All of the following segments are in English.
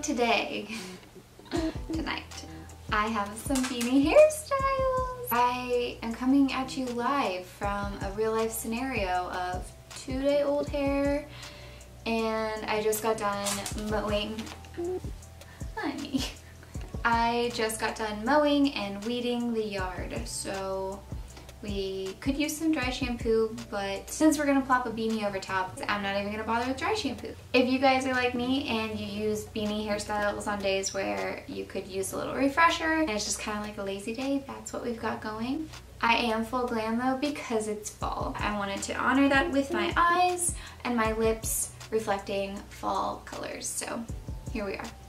today, tonight, I have some beanie hairstyles. I am coming at you live from a real life scenario of two day old hair and I just got done mowing, honey. I just got done mowing and weeding the yard so we could use some dry shampoo, but since we're gonna plop a beanie over top, I'm not even gonna bother with dry shampoo. If you guys are like me and you use beanie hairstyles on days where you could use a little refresher and it's just kind of like a lazy day, that's what we've got going. I am full glam though because it's fall. I wanted to honor that with my eyes and my lips reflecting fall colors. So here we are.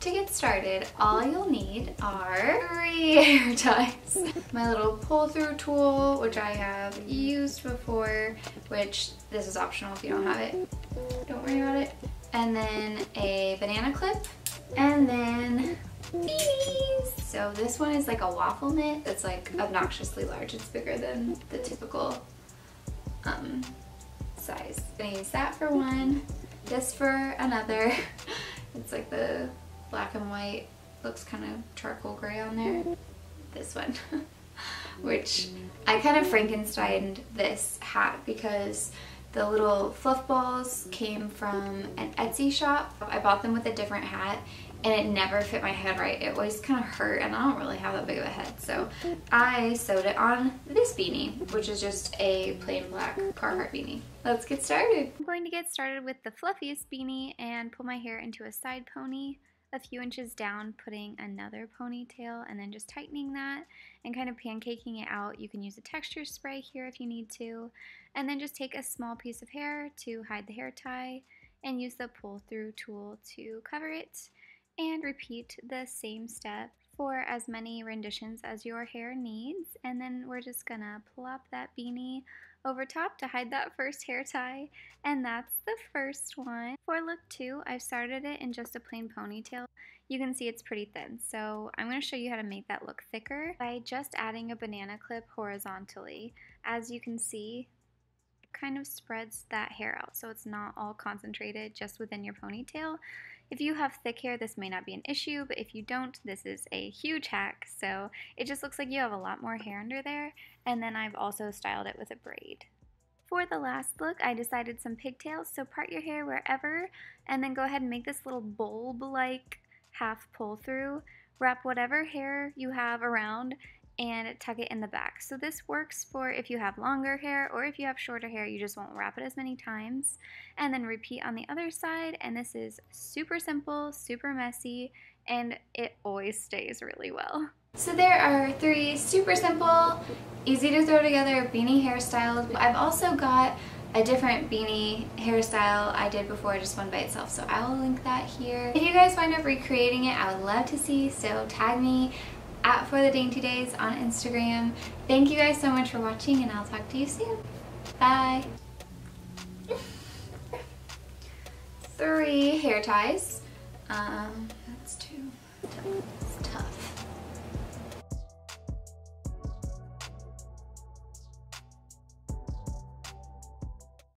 To get started, all you'll need are three hair ties. My little pull through tool, which I have used before, which this is optional if you don't have it. Don't worry about it. And then a banana clip, and then beanies. So this one is like a waffle knit. It's like obnoxiously large. It's bigger than the typical um, size. Gonna use that for one, this for another. It's like the black and white, looks kind of charcoal gray on there. Mm-hmm. This one, which mm-hmm. I kind of Frankensteined this hat because the little fluff balls came from an Etsy shop. I bought them with a different hat and it never fit my head right. It always kind of hurt and I don't really have that big of a head. So mm-hmm. I sewed it on this beanie, which is just a plain black Carhartt beanie. Let's get started. I'm going to get started with the fluffiest beanie and pull my hair into a side pony a few inches down, putting another ponytail and then just tightening that and kind of pancaking it out. You can use a texture spray here if you need to. And then just take a small piece of hair to hide the hair tie and use the pull through tool to cover it and repeat the same step for as many renditions as your hair needs. And then we're just gonna plop that beanie over top to hide that first hair tie. And that's the first one. For look two, I've started it in just a plain ponytail. You can see it's pretty thin. So I'm going to show you how to make that look thicker by just adding a banana clip horizontally. As you can see, kind of spreads that hair out so it's not all concentrated just within your ponytail. If you have thick hair, this may not be an issue, but if you don't, this is a huge hack. So it just looks like you have a lot more hair under there. And then I've also styled it with a braid. For the last look, I decided some pigtails, so part your hair wherever, and then go ahead and make this little bulb-like half pull through. Wrap whatever hair you have around and tuck it in the back. So this works for if you have longer hair or if you have shorter hair, you just won't wrap it as many times. And then repeat on the other side, and this is super simple, super messy, and it always stays really well. So there are three super simple, easy to throw together beanie hairstyles. I've also got a different beanie hairstyle I did before, just one by itself, so I will link that here. If you guys wind up recreating it, I would love to see, so tag me at For The Dainty Days on Instagram. Thank you guys so much for watching and I'll talk to you soon. Bye. Three hair ties. Um, that's two. It's tough.